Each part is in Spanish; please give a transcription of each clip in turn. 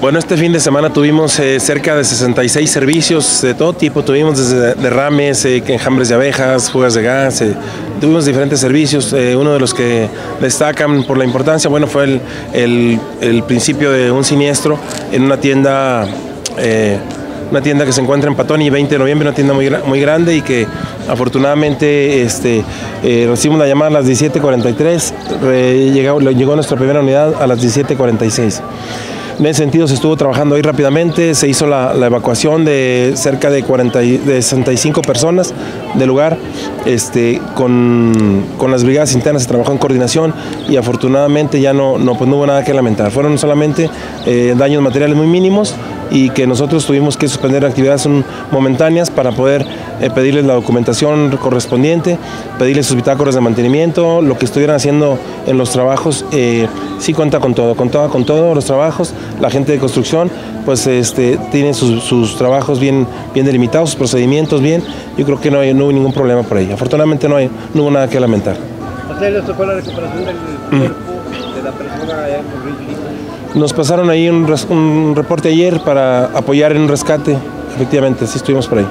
Bueno, este fin de semana tuvimos eh, cerca de 66 servicios de todo tipo. Tuvimos desde derrames, eh, enjambres de abejas, fugas de gas. eh, tuvimos diferentes servicios. Uno de los que destacan por la importancia, bueno, fue el principio de un siniestro en una tienda. Una tienda que se encuentra en Patoni, 20 de noviembre, una tienda muy, muy grande y que afortunadamente este, eh, recibimos la llamada a las 17.43, re- llegó, llegó nuestra primera unidad a las 17.46. En ese sentido se estuvo trabajando ahí rápidamente, se hizo la, evacuación de cerca de, 40, y- de 65 personas del lugar, este, con, con las brigadas internas se trabajó en coordinación y afortunadamente ya no, no, pues no hubo nada que lamentar. Fueron solamente eh, daños materiales muy mínimos y que nosotros tuvimos que suspender actividades momentáneas para poder eh, pedirles la documentación correspondiente, pedirles sus bitácoras de mantenimiento, lo que estuvieran haciendo en los trabajos, eh, sí cuenta con todo, contaba con todos los trabajos, la gente de construcción pues este, tiene sus, sus trabajos bien, bien delimitados, sus procedimientos bien, yo creo que no, hay, no hubo ningún problema por ahí, afortunadamente no, hay, no hubo nada que lamentar. ¿A ustedes les tocó la recuperación del cuerpo de la persona allá en Ridley? Nos pasaron ahí un, res- un reporte ayer para apoyar en un rescate, efectivamente, sí estuvimos por ahí.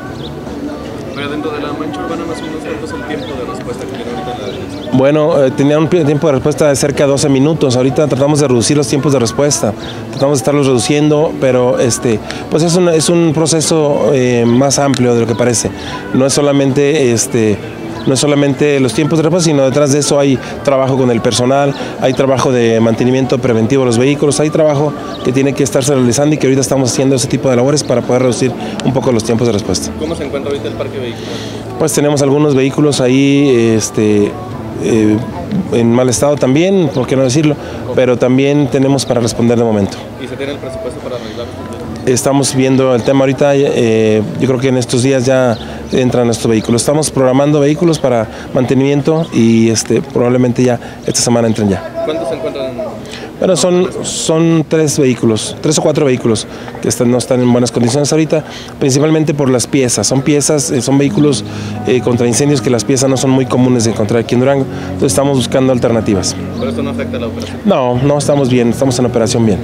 Pero dentro de la mancha urbana más o menos cuánto es el tiempo de respuesta que tiene ahorita la? Bueno, eh, tenía un tiempo de respuesta de cerca de 12 minutos. Ahorita tratamos de reducir los tiempos de respuesta. Tratamos de estarlos reduciendo, pero este, pues es un, es un proceso eh, más amplio de lo que parece. No es solamente este. No es solamente los tiempos de respuesta, sino detrás de eso hay trabajo con el personal, hay trabajo de mantenimiento preventivo de los vehículos, hay trabajo que tiene que estarse realizando y que ahorita estamos haciendo ese tipo de labores para poder reducir un poco los tiempos de respuesta. ¿Cómo se encuentra ahorita el parque vehicular? Pues tenemos algunos vehículos ahí este, eh, en mal estado también, por qué no decirlo, pero también tenemos para responder de momento. ¿Y se tiene el presupuesto para arreglar? Estamos viendo el tema ahorita, eh, yo creo que en estos días ya entran nuestros vehículos. Estamos programando vehículos para mantenimiento y este, probablemente ya esta semana entren ya. ¿Cuántos se encuentran? Bueno, son, son tres vehículos, tres o cuatro vehículos que están, no están en buenas condiciones ahorita, principalmente por las piezas. Son piezas, eh, son vehículos eh, contra incendios que las piezas no son muy comunes de encontrar aquí en Durango. Entonces estamos buscando alternativas. Pero esto no afecta a la operación. No, no estamos bien, estamos en operación bien.